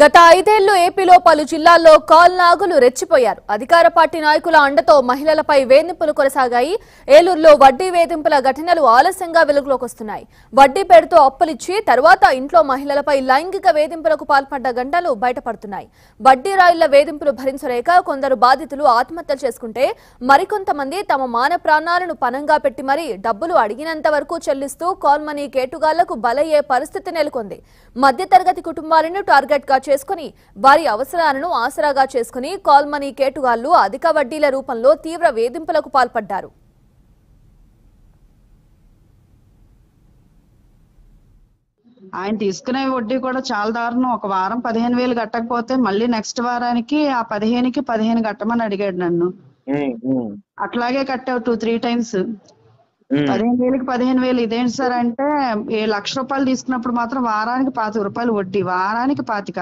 గత ఐదేళ్ళు ఏపీలో పలు జిల్లాల్లో కాల్ నాగులు రెచ్చిపోయారు. అధికార పార్టీ నాయకుల అండతో మహిళలపై వేధింపులు కొనసాగాయి. ఏలూరులో వడ్డీ వేధింపుల ఘటనలు ఆలస్యంగా వెలుగులోకి వస్తున్నాయి. వడ్డీ పేరుతో అప్పులిచ్చి తర్వాత ఇంట్లో మహిళలపై లైంగిక వేధింపులకు పాల్పడ్డ గంటలు బయటపడుతున్నాయి. వడ్డీ రాయిల వేధింపులు భరించలేక కొందరు బాధితులు ఆత్మహత్యలు చేసుకుంటే మరికొంతమంది తమ మాన ప్రాణాలను పనంగా పెట్టి మరీ డబ్బులు అడిగినంత వరకు చెల్లిస్తూ కాల్ మనీ కేటుగాళ్ళకు బలయ్యే పరిస్థితి నెలకొంది. మధ్యతరగతి కుటుంబాలను టార్గెట్గా చేసుకుని వారి అవసరాలను ఆసరాగా చేసుకుని కాల్ మనీ కేటుగాళ్ళు అధిక వడ్డీల రూపంలో తీవ్ర వేధింపులకు పాల్పడ్డారు. ఆయన తీసుకునే వడ్డీ కూడా చాలా దారుణం. ఒక వారం పదిహేను వేలు కట్టకపోతే మళ్ళీ నెక్స్ట్ వారానికి ఆ పదిహేనుకి పదిహేను కట్టమని అడిగాడు నన్ను. అట్లాగే కట్టావు టూ త్రీ టైమ్స్. పదిహేను వేలకి పదిహేను వేలు. ఇదేంటి సార్ అంటే ఏ లక్ష రూపాయలు తీసుకున్నప్పుడు మాత్రం వారానికి పాతిక రూపాయలు వడ్డీ. వారానికి పాతిక.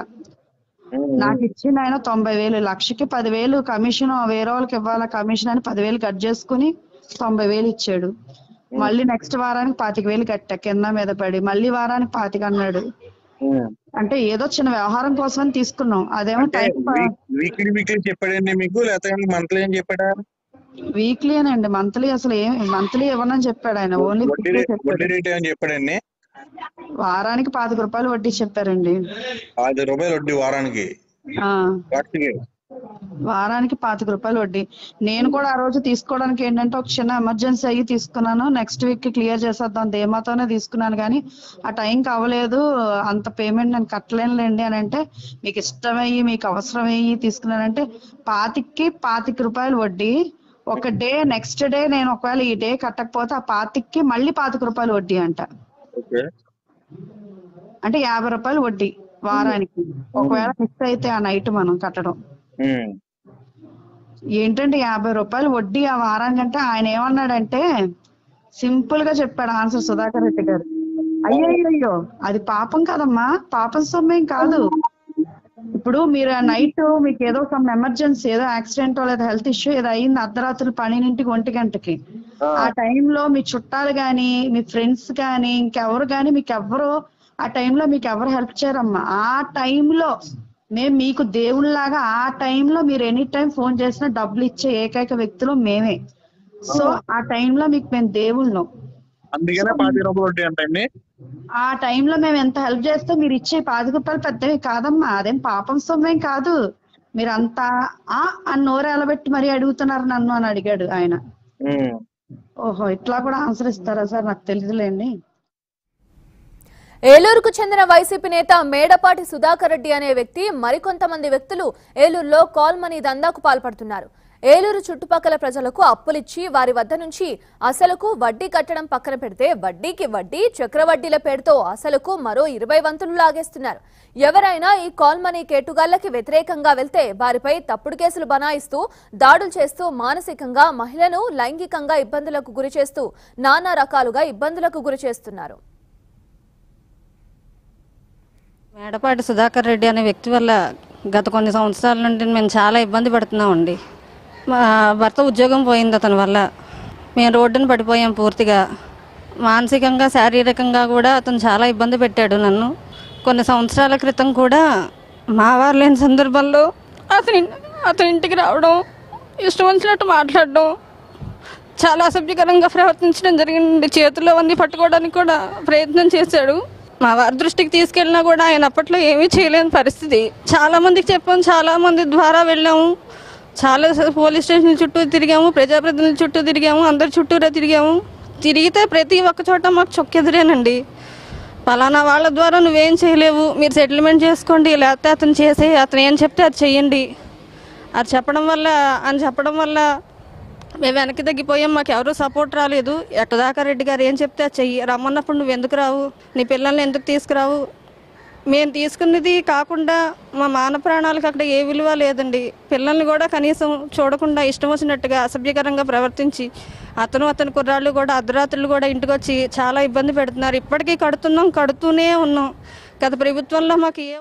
నాకు ఇచ్చింది ఆయన తొంభై వేలు లక్షకి పదివేలు కమిషన్ వేరే వాళ్ళకి ఇవ్వాలా కమిషన్ అని పదివేలు కట్ చేసుకుని తొంభై వేలు ఇచ్చాడు. మళ్ళీ నెక్స్ట్ వారానికి పాతిక వేలు కట్టా కింద మీద పడి. మళ్ళీ వారానికి పాతిక అన్నాడు. అంటే ఏదో చిన్న వ్యవహారం కోసం అని తీసుకున్నాం. అదేమో టైం వీక్- వీక్లీ వీక్లీ చెప్పాడండి మీకు? లేకపోతే మంత్లీ అని చెప్పాడా? వీక్లీ అనండి. మంత్లీ అసలు ఏం మంత్లీ ఇవ్వనని చెప్పాడు ఆయన. ఓన్లీ చెప్పాడండి? వారానికి పాతిక రూపాయలు వడ్డీ చెప్పారండి. పది రూపాయలు వడ్డీ వారానికి? వారానికి? పాతిక రూపాయలు వడ్డీ. నేను కూడా ఆ రోజు తీసుకోవడానికి ఏంటంటే ఒక చిన్న ఎమర్జెన్సీ అయ్యి తీసుకున్నాను. నెక్స్ట్ వీక్ క్లియర్ చేసేద్దాం. ధీమాతోనే తీసుకున్నాను కానీ ఆ టైంకి అవ్వలేదు అంత పేమెంట్ నేను కట్టలేనులేండి అని అంటే మీకు ఇష్టమయ్యి మీకు అవసరమయ్యి తీసుకున్నానంటే పాతికి పాతిక రూపాయలు వడ్డీ. ఒక డే నెక్స్ట్ డే నేను ఒకవేళ ఈ డే కట్టకపోతే ఆ పాతికి మళ్ళీ పాతిక రూపాయలు వడ్డీ అంట. అంటే యాభై రూపాయలు వడ్డీ వారానికి. ఒకవేళ మిస్ అయితే ఆ నైట్ మనం కట్టడం. ఏంటంటే యాభై రూపాయలు వడ్డీ ఆ వారానికంటే ఆయన ఏమన్నాడంటే సింపుల్గా చెప్పాడు ఆన్సర్ సుధాకర్ రెడ్డి గారు. అయ్యో అది పాపం కదమ్మా పాపం సొమ్మేం కాదు. ఇప్పుడు మీరు ఆ నైట్ మీకు ఏదో సమ్ ఎమర్జెన్సీ ఏదో యాక్సిడెంట్ లేదా హెల్త్ ఇష్యూ ఏదో అయింది అర్ధరాత్రులు పన్నెండింటికి ఒంటి గంటకి. ఆ. టైంలో మీ చుట్టాలు గాని మీ ఫ్రెండ్స్ గాని ఇంకెవరు గాని మీకు ఎవరు ఆ టైంలో మీకు ఎవరు హెల్ప్ చేయరమ్మా. ఆ టైంలో మేము మీకు దేవుళ్ళలాగా ఆ టైంలో మీరు ఎనీ టైం ఫోన్ చేసినా డబ్బులు ఇచ్చే ఏకైక వ్యక్తులు మేమే. సో ఆ టైంలో మీకు మేము దేవుళ్ళం అందుకనే పాతి రూపాయలు అంటండి ఆ టైంలో మేము ఎంత హెల్ప్ చేస్తే మీరు ఇచ్చే పాతి రూపాయలు పెద్దవి కాదమ్మా. అదేం పాపం సొమ్మేం కాదు. మీరు అంతా ఆ అని నోరు ఎలబెట్టి మరీ అడుగుతున్నారు నన్ను అని అడిగాడు ఆయన. ఓహో ఇట్లా కూడా ఆన్సర్ ఇస్తారా సార్? నాకు తెలియదులేండి. ఏలూరుకు చెందిన వైసీపీ నేత మేడపాటి సుధాకర్ రెడ్డి అనే వ్యక్తి మరికొంతమంది వ్యక్తులు ఏలూరులో కాల్ మనీ దందాకు పాల్పడుతున్నారు. ఏలూరు చుట్టుపక్కల ప్రజలకు అప్పులిచ్చి వారి వద్ద నుంచి అసలుకు వడ్డీ కట్టడం పక్కన పెడితే వడ్డీకి వడ్డీ చక్రవడ్డీల పేరుతో అసలుకు మరో ఇరవై వంతులు లాగేస్తున్నారు. ఎవరైనా ఈ కాల్ మనీ కేటుగాళ్ళకి వ్యతిరేకంగా వెళ్తే వారిపై తప్పుడు కేసులు బనాయిస్తూ దాడులు చేస్తూ మానసికంగా మహిళను లైంగికంగా ఇబ్బందులకు గురి చేస్తూ నానా రకాలుగా ఇబ్బందులకు గురి చేస్తున్నారు. మేడపాటి సుధాకర్ రెడ్డి అనే వ్యక్తి వల్ల గత కొన్ని సంవత్సరాల నుండి మేము చాలా ఇబ్బంది పడుతున్నామండి. భర్త ఉద్యోగం పోయింది అతని వల్ల. మేము రోడ్డును పడిపోయాం పూర్తిగా. మానసికంగా శారీరకంగా కూడా అతను చాలా ఇబ్బంది పెట్టాడు నన్ను. కొన్ని సంవత్సరాల క్రితం కూడా మావారు లేని సందర్భంలో అతని అతని ఇంటికి రావడం ఇష్టం వచ్చినట్టు మాట్లాడడం చాలా అసభ్యకరంగా ప్రవర్తించడం జరిగింది చేతుల్లో అన్నీ పట్టుకోవడానికి కూడా ప్రయత్నం చేశాడు. మా వారి దృష్టికి తీసుకెళ్ళినా కూడా ఆయన అప్పట్లో ఏమీ చేయలేని పరిస్థితి. చాలామందికి చెప్పాం చాలామంది ద్వారా వెళ్ళాము. చాలా పోలీస్ స్టేషన్ చుట్టూ తిరిగాము ప్రజాప్రతినిధుల చుట్టూ తిరిగాము అందరి చుట్టూరా తిరిగాము. తిరిగితే ప్రతి ఒక్క చోట మాకు చొక్కెదురేనండి. పలానా వాళ్ళ ద్వారా నువ్వేం చేయలేవు మీరు సెటిల్మెంట్ చేసుకోండి లేకపోతే అతను చేసే అతను ఏం చెప్తే అది చెయ్యండి. అది చెప్పడం వల్ల అని చెప్పడం వల్ల మేము వెనక్కి తగ్గిపోయాం మాకు ఎవరు సపోర్ట్ రాలేదు. ఎట్టదాకా రెడ్డి గారు ఏం చెప్తే అది చెయ్యి రమ్మన్నప్పుడు నువ్వు ఎందుకు రావు? నీ పిల్లల్ని ఎందుకు తీసుకురావు? మేము తీసుకున్నది కాకుండా మా మాన ప్రాణాలకు అక్కడ ఏ విలువ లేదండి. పిల్లల్ని కూడా కనీసం చూడకుండా ఇష్టం వచ్చినట్టుగా అసభ్యకరంగా ప్రవర్తించి అతను అతని కుర్రాళ్ళు కూడా అర్ధరాత్రులు కూడా ఇంటికి వచ్చి చాలా ఇబ్బంది పెడుతున్నారు. ఇప్పటికీ కడుతున్నాం కడుతూనే ఉన్నాం. గత ప్రభుత్వంలో మాకు ఏ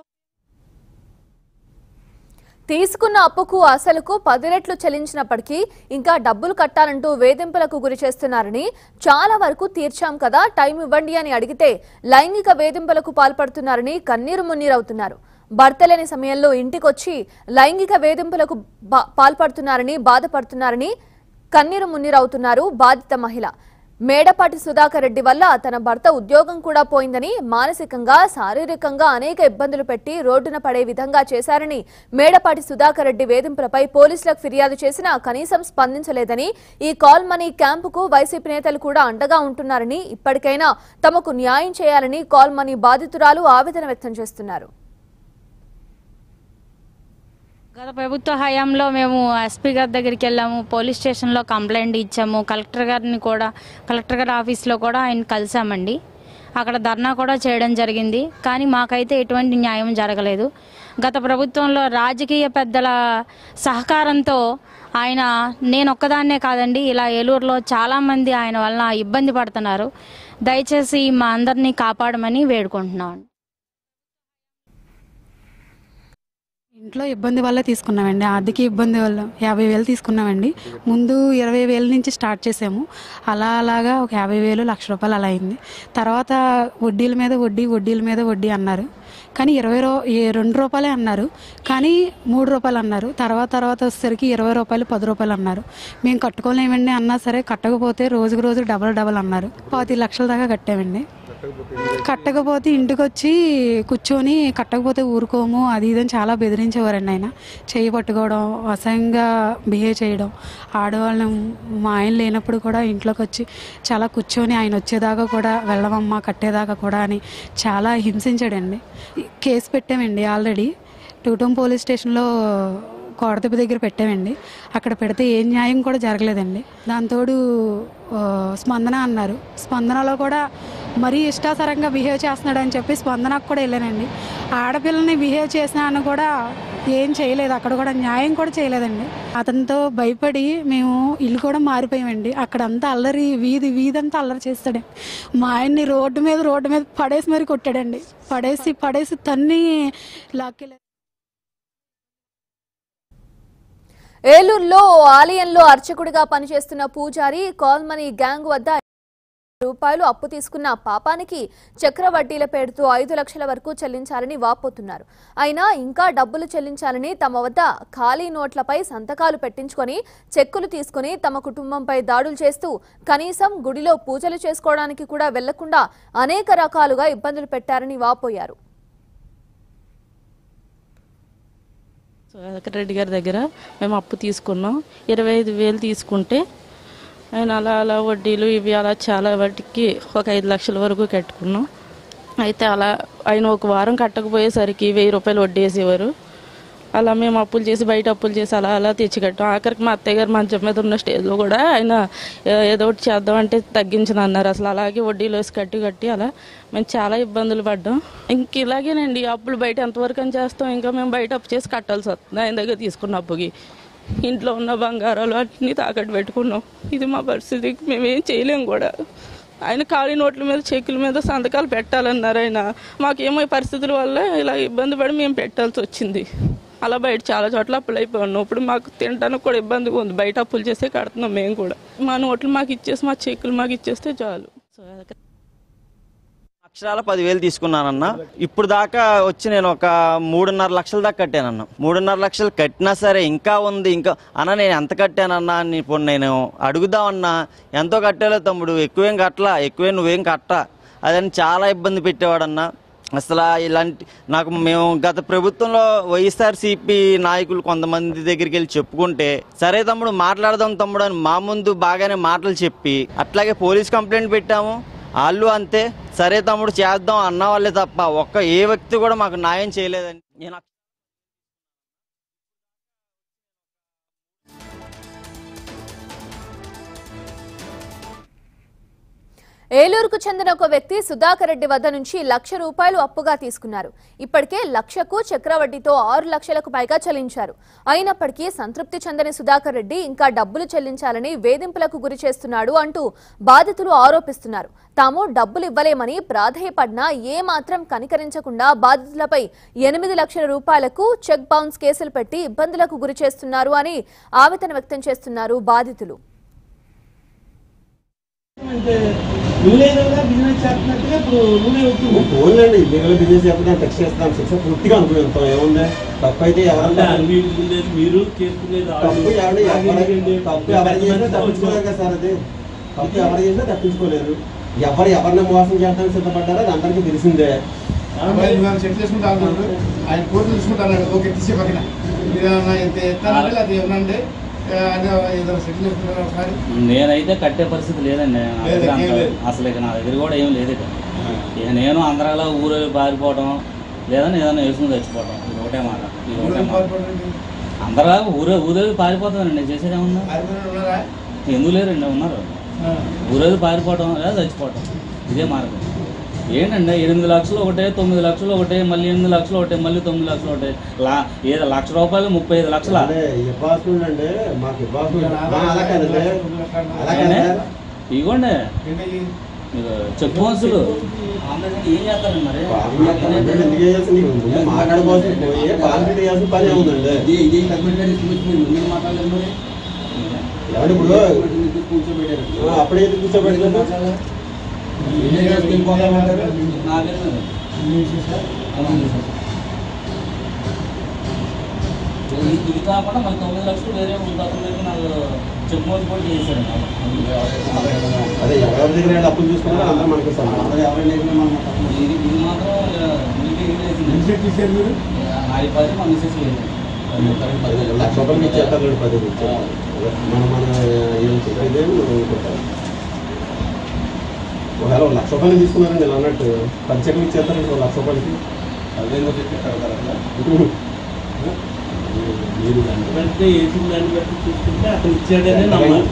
తీసుకున్న అప్పుకు అసలుకు పది రెట్లు చెల్లించినప్పటికీ ఇంకా డబ్బులు కట్టాలంటూ వేధింపులకు గురి చేస్తున్నారని చాలా వరకు తీర్చాం కదా టైం ఇవ్వండి అని అడిగితే లైంగిక వేధింపులకు పాల్పడుతున్నారని కన్నీరు మున్నీరవుతున్నారు భర్త లేని సమయంలో ఇంటికొచ్చి లైంగిక వేధింపులకు పాల్పడుతున్నారని బాధపడుతున్నారని కన్నీరు మున్నీరవుతున్నారు బాధిత మహిళ. మేడపాటి సుధాకర్ రెడ్డి వల్ల తన భర్త ఉద్యోగం కూడా పోయిందని మానసికంగా శారీరకంగా అనేక ఇబ్బందులు పెట్టి రోడ్డున పడే విధంగా చేశారని మేడపాటి సుధాకర్ రెడ్డి వేధింపులపై పోలీసులకు ఫిర్యాదు చేసినా కనీసం స్పందించలేదని ఈ కాల్ మనీ క్యాంపుకు వైసీపీ నేతలు కూడా అండగా ఉంటున్నారని ఇప్పటికైనా తమకు న్యాయం చేయాలని కాల్ మనీ బాధితురాలు ఆవేదన వ్యక్తం చేస్తున్నారు. గత ప్రభుత్వ హయాంలో మేము ఎస్పీ గారి దగ్గరికి వెళ్ళాము పోలీస్ స్టేషన్లో కంప్లైంట్ ఇచ్చాము కలెక్టర్ గారిని కూడా కలెక్టర్ గారి ఆఫీస్లో కూడా ఆయన కలిసామండి. అక్కడ ధర్నా కూడా చేయడం జరిగింది కానీ మాకైతే ఎటువంటి న్యాయం జరగలేదు. గత ప్రభుత్వంలో రాజకీయ పెద్దల సహకారంతో ఆయన నేను ఒక్కదాన్నే కాదండి ఇలా ఏలూరులో చాలామంది ఆయన వలన ఇబ్బంది పడుతున్నారు. దయచేసి మా అందరినీ కాపాడమని వేడుకుంటున్నాను ఇంట్లో ఇబ్బంది వల్ల తీసుకున్నామండి. ఆర్థిక ఇబ్బంది వల్ల యాభై వేలు తీసుకున్నామండి. ముందు ఇరవై వేల నుంచి స్టార్ట్ చేసాము. అలా అలాగా ఒక యాభై వేలు లక్ష రూపాయలు అలా అయింది. తర్వాత వడ్డీల మీద వడ్డీ వడ్డీల మీద వడ్డీ అన్నారు. కానీ ఇరవై రూ రెండు రూపాయలే అన్నారు. కానీ మూడు రూపాయలు అన్నారు. తర్వాత తర్వాత వచ్చేసరికి ఇరవై రూపాయలు పది రూపాయలు అన్నారు. మేము కట్టుకోలేమండి అన్నా సరే కట్టకపోతే రోజుకు రోజు డబల్ డబల్ అన్నారు. పాతి లక్షల దాకా కట్టామండి. కట్టకపోతే ఇంటికి వచ్చి కూర్చొని కట్టకపోతే ఊరుకోము అది ఇదని చాలా బెదిరించేవారండి ఆయన. చేయి పట్టుకోవడం అసహ్యంగా బిహేవ్ చేయడం. ఆడవాళ్ళని మా ఆయన లేనప్పుడు కూడా ఇంట్లోకి వచ్చి చాలా కూర్చొని ఆయన వచ్చేదాకా కూడా వెళ్ళమమ్మా కట్టేదాకా కూడా అని చాలా హింసించాడండి. కేసు పెట్టామండి ఆల్రెడీ. టూటం పోలీస్ స్టేషన్లో కోడతెప్ప దగ్గర పెట్టామండి. అక్కడ పెడితే ఏ న్యాయం కూడా జరగలేదండి. దాంతోడు స్పందన అన్నారు. స్పందనలో కూడా మరీ ఇష్టాసరంగా బిహేవ్ చేస్తున్నాడు అని చెప్పి స్పందనకు కూడా వెళ్ళానండి. ఆడపిల్లని బిహేవ్ చేసినాను కూడా ఏం చేయలేదు. అక్కడ కూడా న్యాయం కూడా చేయలేదండి. అతనితో భయపడి మేము ఇల్లు కూడా మారిపోయామండి. అక్కడంతా అల్లరి వీధి వీధి అంతా అల్లరి చేస్తాడు. మా ఆయన్ని రోడ్డు మీద రోడ్డు మీద పడేసి మరి కొట్టాడండి. పడేసి పడేసి తన్ని లాక్కెళ్ళాడు ఏలూరులో ఆలయంలో అర్చకుడిగా పనిచేస్తున్న పూజారి కాల్మని గ్యాంగ్ వద్ద రూపాయలు అప్పు తీసుకున్న పాపానికి చక్రవడ్డీల పేరుతో ఐదు లక్షల వరకు చెల్లించాలని వాపోతున్నారు. అయినా ఇంకా డబ్బులు చెల్లించాలని తమ వద్ద ఖాళీ నోట్లపై సంతకాలు పెట్టించుకొని చెక్కులు తీసుకుని తమ కుటుంబంపై దాడులు చేస్తూ కనీసం గుడిలో పూజలు చేసుకోవడానికి కూడా వెళ్ళకుండా అనేక రకాలుగా ఇబ్బందులు పెట్టారని వాపోయారు. రెడ్డి గారి దగ్గర మేము అప్పు తీసుకున్నాం. ఇరవై ఐదు వేలు తీసుకుంటే ఆయన అలా అలా వడ్డీలు ఇవి అలా చాలా వాటికి ఒక ఐదు లక్షల వరకు కట్టుకున్నాం. అయితే అలా ఆయన ఒక వారం కట్టకపోయేసరికి వెయ్యి రూపాయలు వడ్డీ వేసేవారు. అలా మేము అప్పులు చేసి బయట అప్పులు చేసి అలా అలా తెచ్చి కట్టాం. ఆఖరికి మా అత్తయ్య గారు మంచం మీద ఉన్న స్టేజ్లో కూడా ఆయన ఏదో ఒకటి చేద్దాం అంటే తగ్గించను అన్నారు అసలు అలాగే వడ్డీలు వేసి కట్టి కట్టి అలా మేము చాలా ఇబ్బందులు పడ్డాం. ఇంక ఇలాగేనండి అప్పులు బయట ఎంతవరకు అని చేస్తాం. ఇంకా మేము బయట అప్పు చేసి కట్టాల్సి వస్తుంది. ఆయన దగ్గర తీసుకున్న అప్పుకి. ఇంట్లో ఉన్న బంగారాలు అన్నీ తాకట్టు పెట్టుకున్నాం. ఇది మా పరిస్థితి. మేమేం చేయలేం కూడా. ఆయన ఖాళీ నోట్ల మీద చెక్కుల మీద సంతకాలు పెట్టాలన్నారు ఆయన. మాకేమో పరిస్థితుల వల్ల ఇలా ఇబ్బంది పడి మేము పెట్టాల్సి వచ్చింది. అలా బయట చాలా చోట్ల అప్పులు అయిపోయినాం ఇప్పుడు మాకు తినడానికి కూడా ఇబ్బందిగా ఉంది. బయట అప్పులు చేస్తే కడుతున్నాం మేము కూడా. మా నోట్లు మాకు ఇచ్చేసి మా చెక్కులు మాకు ఇచ్చేస్తే చాలు. లక్షల పదివేలు తీసుకున్నానన్న. ఇప్పుడు దాకా వచ్చి నేను ఒక మూడున్నర లక్షల దాకా కట్టానన్న. మూడున్నర లక్షలు కట్టినా సరే ఇంకా ఉంది ఇంకా అన్న నేను ఎంత కట్టానన్నా అని ఇప్పుడు నేను అడుగుదామన్నా ఎంతో కట్టాలో తమ్ముడు ఎక్కువేం కట్టలా ఎక్కువే నువ్వేం కట్ట? అదని చాలా ఇబ్బంది పెట్టేవాడన్నా. అసలు ఇలాంటి నాకు మేము గత ప్రభుత్వంలో వైఎస్ఆర్సీపీ నాయకులు కొంతమంది దగ్గరికి వెళ్ళి చెప్పుకుంటే సరే తమ్ముడు మాట్లాడదాం తమ్ముడు అని మా ముందు బాగానే మాటలు చెప్పి అట్లాగే పోలీస్ కంప్లైంట్ పెట్టాము. వాళ్ళు అంతే. సరే తమ్ముడు చేద్దాం అన్న వాళ్ళే తప్ప ఒక్క ఏ వ్యక్తి కూడా మాకు న్యాయం చేయలేదండి. నేను ఏలూరుకు చెందిన ఒక వ్యక్తి సుధాకర్ రెడ్డి వద్ద నుంచి లక్ష రూపాయలు అప్పుగా తీసుకున్నారు. ఇప్పటికే లక్షకు చక్రవడ్డీతో ఆరు లక్షలకు పైగా చెల్లించారు. అయినప్పటికీ సంతృప్తి చెందని సుధాకర్ రెడ్డి ఇంకా డబ్బులు చెల్లించాలని వేధింపులకు గురి చేస్తున్నాడు అంటూ బాధితులు ఆరోపిస్తున్నారు. తాము డబ్బులు ఇవ్వలేమని ప్రాధేయపడినా ఏమాత్రం కనికరించకుండా బాధితులపై ఎనిమిది లక్షల రూపాయలకు చెక్ బౌన్స్ కేసులు పెట్టి ఇబ్బందులకు గురి చేస్తున్నారు అని ఆవేదన వ్యక్తం చేస్తున్నారు బాధితులు. బిజినెస్ చేస్తున్నట్టుగా ఇప్పుడు రూలే వచ్చింది ఫోన్లండి ఇల్లీగల్ బిజినెస్ చేస్తే శిక్ష పూర్తిగా అనుభవిస్తాం ఏముంది? తప్పు అయితే అనుభవించుకునేది మీరు చేసుకునేది. తప్పు ఎవరు ఎవరు నాకేంటి? తప్పు ఎవరు చేసినా తప్పించుకోలేరు కదా సార్ అది. తప్పు ఎవరు చేసినా తప్పించుకోలేరు. ఎవరు ఎవరిని మోసం చేయడానికి సిద్ధపడ్డారో అది అందరికీ తెలిసిందే. అబ్బాయి నువ్వు సెట్ చేసుకుంటా అన్నాడు ఆయన కోర్టు తీసుకుంటా అన్నాడు ఓకే తీసే పక్కన. మీరు ఎత్తానంటే అది ఏమనండి నేనైతే కట్టే పరిస్థితి లేదండి. అసలు ఇక నా దగ్గర కూడా ఏం లేదు ఇక. ఇక నేను అందరిలా ఊరు పారిపోవడం లేదా ఏదైనా వేసుకుని తెచ్చిపోవడం ఇది ఒకటే మాట. ఇది ఒకటే మాట. అందరిలా ఊరే ఊరేది పారిపోతుందండి నేను చేసేది ఏమన్నా ఉన్నారా? ఎందుకు లేరండి? ఉన్నారు. ఊరేది పారిపోవడం లేదా చచ్చిపోవడం ఇదే మార్గం. ఏంటండి ఎనిమిది లక్షలు ఒకటే తొమ్మిది లక్షలు ఒకటే మళ్ళీ ఎనిమిది లక్షలు ఒకటే mళ్ళీ తొమ్మిది లక్షలు ఒకటే లా ఏదో లక్ష రూపాయలు ముప్పై ఐదు లక్షల అండి మాకు ఇగోండి మీరు ఏం చేస్తారండి మరి ఇప్పుడు ఆ, అప్పుడే కూర్చోబెట్టారు ఇది కాకుండా మళ్ళీ తొమ్మిది లక్షలు వేరే అతని దగ్గర నాకు చెక్ బౌన్స్ కూడా చేశాడు అదే ఎవరి దగ్గర అప్పులు చూసుకున్నారో అందరూ మనకి ఇది ఇది మాత్రం నాలుగు పది మన మిస్సెస్ లేదు లక్ష రూపాయలకి ఇచ్చేస్తారు పది మన మన ఏం ఒకవేళ ఒక లక్ష రూపాయలు తీసుకున్నారండి ఇలా అన్నట్టు పది చెట్లు ఇచ్చేస్తారండి ఒక లక్ష రూపాయలకి. అదేందో చెప్పి మీరు దాన్ని బట్టి వేసిన దాన్ని బట్టి చూసుకుంటే అతను ఇచ్చాడనే నమ్మాలి.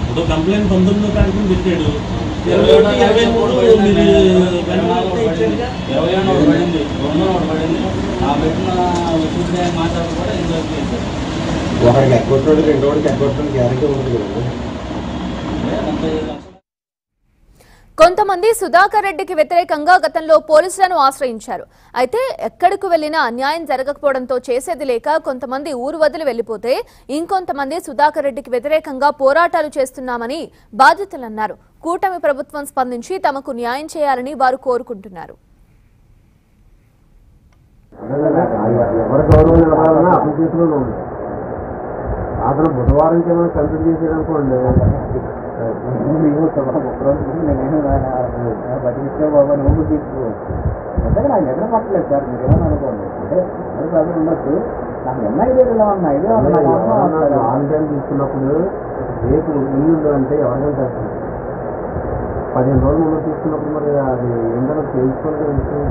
ఇప్పుడు కంప్లైంట్ పంతొమ్మిదో తారీఖున పెట్టాడు. ఇరవై ఒకటి ఇరవై మూడు మీరు వెనకాల ఇచ్చారుగా ఇరవై ఏడు ఒకటి పడింది. రెండు ఒకటి పడింది. ఆ పెట్టిన వచ్చిన మాట్లాడు కూడా ఇందులో చేశారు ఒకరికి ఎక్కొట్టాడు రెండో వాడికి ఎక్కొట్టడం గ్యారెంటీ ఉంటుంది కదా ముప్పై ఐదు లక్షలు కొంతమంది సుధాకర్ రెడ్డికి వ్యతిరేకంగా గతంలో పోలీసులను ఆశ్రయించారు. అయితే ఎక్కడికి వెళ్ళినా అన్యాయం జరగకపోవడంతో చేసేది లేక కొంతమంది ఊరు వదిలి వెళ్ళిపోతే ఇంకొంతమంది సుధాకర్ రెడ్డికి వ్యతిరేకంగా పోరాటాలు చేస్తున్నామని బాధితులన్నారు. కూటమి ప్రభుత్వం స్పందించి తమకు న్యాయం చేయాలని వారు కోరుకుంటున్నారు. అతను బుధవారం నిలబడాలన్నా అతని బుధవారంకి ఏమైనా కన్సిడర్ చేసాడు బతికిస్తే బాబా నువ్వు తీసుకోవచ్చు అంటే నాకు నిద్ర పట్టలేదు సార్ మీరు ఏమని అనుకోండి అంటే మరి ప్రజలు ఉండొచ్చు నాకు ఎన్న ఐడియా ఇలా ఉన్న ఐడియా ఆన్లైన్ తీసుకున్నప్పుడు రేపు ఇల్లు అంటే ఎవరైనా చేస్తుంది పదిహేను రోజులు ముందు తీసుకున్నప్పుడు మరి అది ఏంటో తెలుసుకోవాలి విషయం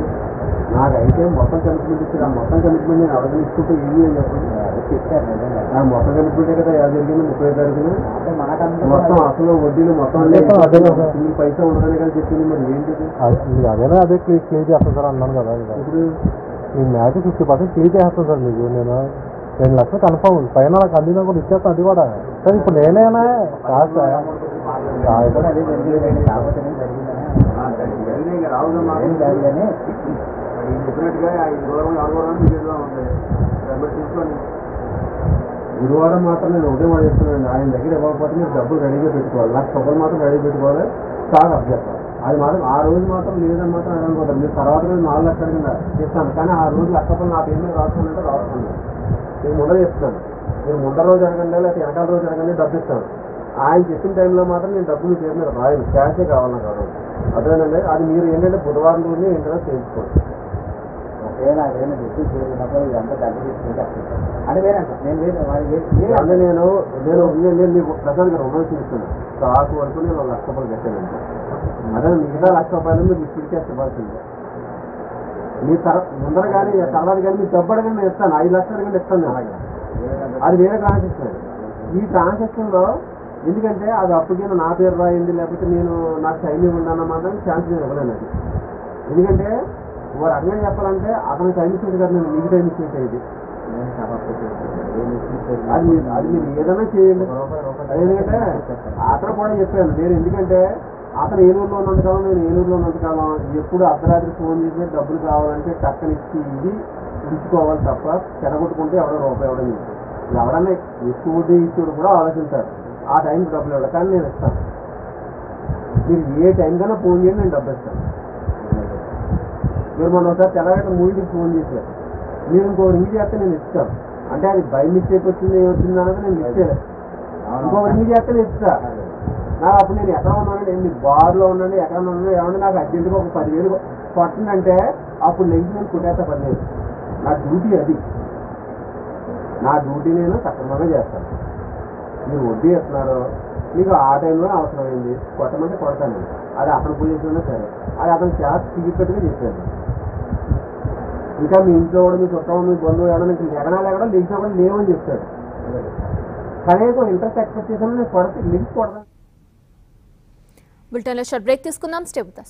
నాకైతే మొత్తం కమిట్మెంట్ ఇచ్చారు. ఆ మొత్తం కమిట్మెంట్ నేను ఎవరికి తీసుకుంటే ఇల్లు అని చెప్పండి. చెప్పారు ఆ మొత్తం కమిట్మెంటే కదా ఎలా జరిగింది ముప్పై తారీఖున. మొత్తం అసలు వడ్డీలు మొత్తం అన్నీ అదే కదా. సింగిల్ పైసా ఉండదని కదా చెప్పింది. మరి ఏంటిది? అదేనా అదే క్లియర్ క్లియర్ చేస్తాను సార్ అన్నాను కదా. ఇప్పుడు మీ మ్యాచ్ ఫిఫ్టీ పర్సెంట్ క్లియర్ చేస్తాను సార్ మీకు. నేను రెండు లక్షలు కన్ఫర్మ్ పైన నాకు అందినా కూడా ఇచ్చేస్తాను అది కూడా. సార్ ఇప్పుడు నేనేనా? కాదు సార్. కూడా అదే జరిగింది కాకపోతే నేను జరిగిందని ఏం కాదు కానీ? చెప్పినట్టుగా ఈ గౌరవం ఎవరి గౌరవం మీ చేతిలో ఉంది. డబ్బులు తీసుకోండి గురువారం మాత్రం నేను ఒకటే మాట చెప్తున్నాను ఆయన దగ్గర ఇవ్వకపోతే మీరు డబ్బులు రెడీగా పెట్టుకోవాలి. లక్ష రూపాయలు మాత్రం రెడీ పెట్టుకోవాలి. అప్ చేస్తాను అది మాత్రం ఆ రోజు మాత్రం లేదని మాత్రం అనుకుంటారు మీరు తర్వాత రోజు నాలుగు లక్షల కింద ఇస్తాను. కానీ ఆ రోజు లక్ష రూపాయలు నా పేరు మీద రాస్తానంటే రాస్తాను నేను ముందర చెప్తాను మీరు ముందర రోజు అడగండి లేకపోతే వెనకాల రోజు అడగండి డబ్బు ఇస్తాను. ఆయన చెప్పిన టైంలో మాత్రం నేను డబ్బు మీ పేరు మీద రాయను. క్యాషే కావాలి రోజు అదేనండి అది మీరు ఏంటంటే బుధవారం రోజు ఏంటో చేయించుకోండి అంటే నేను నేను నేను మీకు ప్రసాద్ గారు రుణం చూపిస్తాను స్టాక్ వరకు నేను ఒక లక్ష రూపాయలు కట్టానండి. అదే మిగతా లక్ష రూపాయలు మీరు లిక్విడ్ క్యాష్ ఇవ్వాల్సిందే మీ తర ముందర కానీ తర్వాత కానీ మీరు డబ్బు అడగండి నేను ఇస్తాను. ఐదు లక్షలు అడగండి ఇస్తాను అలాగే. అది వేరే ట్రాన్సాక్షన్ ఈ ట్రాన్సాక్షన్లో ఎందుకంటే అది అప్పటికైనా నా పేరు రాయింది లేకపోతే నేను నాకు టైం ఇవ్వండి అన్న మాత్రం ఛాన్స్ నేను ఇవ్వలేను అది. ఎందుకంటే ఓ రకంగా చెప్పాలంటే అతనికి టైం ఇచ్చేది కదా నేను మీకు టైం ఇచ్చేది ఇది. అది మీరు అది మీరు ఏదైనా చేయండి. ఎందుకంటే అతను కూడా చెప్పాను నేను ఎందుకంటే అతను ఏలూరులో ఉన్నంతకాలం నేను ఏలూరులో ఉన్నంతకాలం ఎప్పుడు అర్ధరాత్రి ఫోన్ చేసి డబ్బులు కావాలంటే టక్కనిచ్చి ఇది ఉంచుకోవాలి తప్ప చెడగొట్టుకుంటే ఎవడో రూపాయి ఇవ్వడం ఎవడన్నా ఎక్కువ వడ్డీ ఇచ్చేవాడు కూడా ఆలోచించారు ఆ టైంకి డబ్బులు ఇవ్వడం కానీ నేను ఇస్తాను. మీరు ఏ టైం కన్నా ఫోన్ చేయండి నేను డబ్బు ఇస్తాను. మీరు మొన్న ఒకసారి తెల్లగట్ట మూడింటికి ఫోన్ చేశారు. మీరు ఇంకో రింగ్ చేస్తే నేను ఇస్తాను. అంటే అది బై మిస్టేక్ వచ్చింది వచ్చింది అన్నది నేను లిస్ట్ చేయలేదు. ఇంకో రింగ్ చేస్తే నేను ఇస్తా. నాకు అప్పుడు నేను ఎక్కడ ఉన్నాను నేను మీరు బార్లో ఉండండి ఎక్కడ ఉన్నాను ఏమన్నా నాకు అర్జెంటుగా ఒక పదివేలు కొట్టండి అప్పుడు లెంగి నేను కొట్టేస్తా పదివేలు. నా డ్యూటీ అది. నా డ్యూటీ నేను సక్రమంగా చేస్తాను. మీరు వడ్డీ ఇస్తున్నారు మీకు ఆ టైంలో అవసరమైంది కొట్టమంటే కొడతాను. అది అతను పూజ చేసినా సరే. అది అతను చేత తిరిగిపెట్టుగా చెప్పాను ఇంకా మీ ఇంట్లో కూడా మీ చుట్టం మీ బంధువు ఎవరైనా నీకు ఎగనాలు ఎగడం లింక్స్ కూడా లేవని చెప్తాడు. కనీసం ఇంట్రెస్ట్ ఎక్స్పెక్ట్ చేసాను నేను కొడతా లింక్స్ కొడతాను బులెటిన్లో షార్ట్ బ్రేక్ తీసుకుందాం. Stay with.